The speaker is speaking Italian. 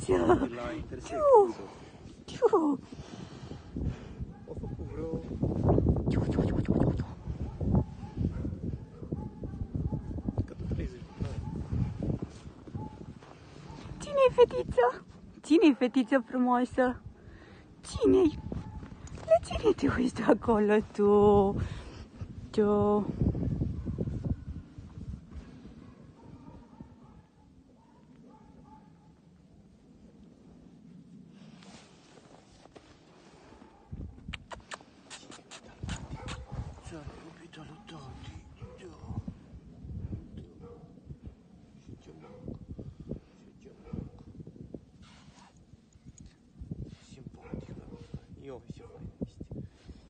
ciu. Cât 30 de ani. Cine-i fetiță? Cine-i fetiță frumoasă? Cine-i? La cine te uiți acolo, tu? Tu? よ赦し